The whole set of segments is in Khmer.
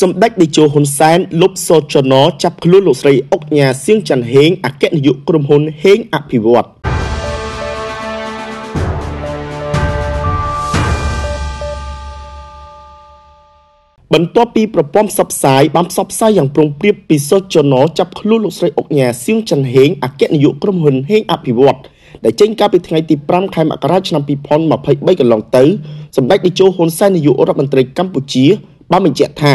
សម្ដេចតេជោហ៊ុនសែនលុបសចនចាប់ខ្លួនលោកស្រីអុកញ៉ាសៀងច័ន្ទហេងអគ្គនាយកក្រុមហ៊ុនហេងអភិវឌ្ឍបន្ទាប់ពីប្រព័ន្ធផ្សព្វផ្សាយបានផ្សព្វផ្សាយយ៉ាងប្រុងប្រៀបពីសុចនចាប់ខ្លួនលោកស្រីអុកញ៉ាសៀងច័ន្ទហេងអគ្គនាយកក្រុមហ៊ុនហេងអភិវឌ្ឍដែលចេញកាលពីថ្ងៃទី5ខែមករាឆ្នាំ2023កន្លងទៅសម្ដេចតេជោហ៊ុនសែននាយករដ្ឋមន្ត្រីកម្ពុជាបានបញ្ជាក់ថា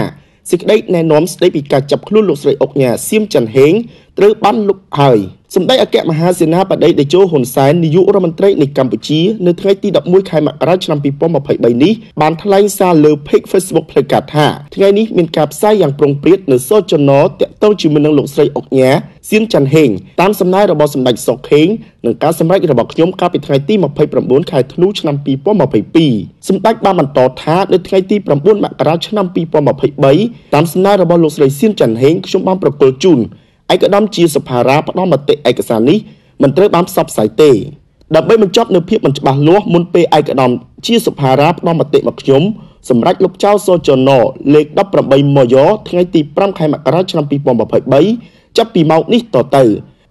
សេចក្តីណែនាំស្តីពីការចាប់ខ្លួនលោកស្រីអុកញ៉ាសៀមច័ន្ទហេងត្រូវបានលុបហើយ សម្ដេចអគ្គមហាសេនាបតីតេជោហ៊ុនសែននាយករដ្ឋមន្ត្រីនៃកម្ពុជានៅថ្ងៃទី11ខែមករាឆ្នាំ2023នេះបានថ្លែងសារលើ Page Facebook ផ្លូវការថាថ្ងៃនេះមានការផ្សាយយ៉ាងប្រុងប្រៀបនៅសូចនតាក់ទងជាមួយនឹងលោកស្រីអុកញ៉ាសៀនច័ន្ទហេងតាមសំណើរបស់សម្ដេចសុកខេងនិងការសម្រេចរបស់ខ្ញុំកាលពីថ្ងៃទី29ខែធ្នូឆ្នាំ2022សម្ដេចបានបន្តថានៅថ្ងៃទី9មករាឆ្នាំ2023តាមសំណើរបស់លោកស្រីសៀនច័ន្ទហេងខ្ញុំបានប្រកល់ជូន ឯកឧត្តមជាសភារាផ្ដល់មតិឯកសារនេះមិនត្រូវបានផ្សព្វផ្សាយទេដើម្បីបញ្ចប់នៅភាពមិនច្បាស់លាស់មុនពេលឯកឧត្តមជាសភារាផ្ដល់មតិមកខ្ញុំសម្រាប់លុបចោលសូចនលេខ18ម៉យ៉ថ្ងៃទី5ខែមករាឆ្នាំ2023ចាប់ពីម៉ោងនេះតទៅ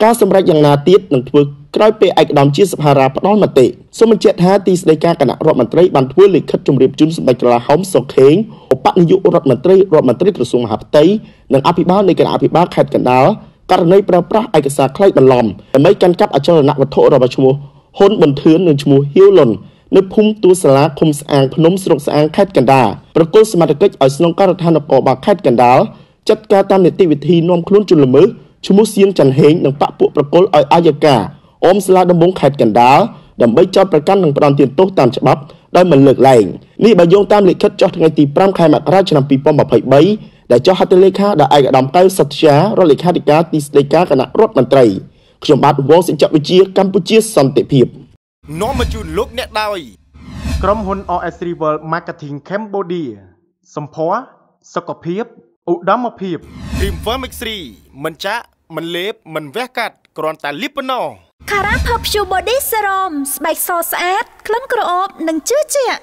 ការសម្រេចយ៉ាងណាទៀតនឹងធ្វើក្រោយពេលឯកឧត្តមជាសភារាផ្ដល់មតិសូមបញ្ជាក់ថាទីស្តីការគណៈរដ្ឋមន្ត្រីបានធ្វើលិខិតជម្រាបជូនសម្ដេចក្រឡាហោមសុខេងឧបនាយករដ្ឋមន្ត្រីរដ្ឋមន្ត្រីក្រសួងមហាផ្ទៃនិងអភិបាលនៃគណៈអភិបាលខេត្តកណ្ដាល ករណីប្រើប្រាស់ឯកសារខ្លីបន្លំដើម្បីកាន់កាប់អចលនវត្ថុរបស់ឈ្មោះហ៊ុនប៊ុនធឿននិងឈ្មោះហ៊ីវលុននៅភូមិទួលសាលាឃុំស្អាងភ្នំស្រុកស្អាងខេត្តកណ្ដាលប្រគល់សមត្ថកិច្ចឲ្យស្នងការដ្ឋាននគរបាលខេត្តកណ្ដាលចាត់ការតាមនីតិវិធីនាំខ្លួនជនល្មើសឈ្មោះសៀនច័ន្ទហេងនិងបពពួកប្រគល់ឲ្យអាយកាអមសាលាដំបងខេត្តកណ្ដាលដើម្បីចោទប្រកាន់និងផ្ដន្ទាទោសតាមច្បាប់ ដោយមិនលើកលែងនេះបើយោងតាមលិខិតចុះថ្ងៃទី5ខែមករាឆ្នាំ2023ដែលចុះហត្ថលេខាដល់ឯកឧត្តមតៅសត្យារដ្ឋលេខាធិការទីស្តីការគណៈរដ្ឋមន្ត្រីខ្ញុំបាទវងសិញ្ចវិជាកម្ពុជាសន្តិភាពនាំមកជូនលោកអ្នកដោយក្រុមហ៊ុន OS Rival Marketing Cambodia សម្ភារសុខភាពឧត្តមភាព Cream Vermix3 មិនចាក់មិនលេបមិនវះកាត់គ្រាន់តែលាបប៉ុណ្ណោះ Cara Perfume Body Serum ស្បែកសស្អាត ក្លិនក្រអូប និងជឿជាក់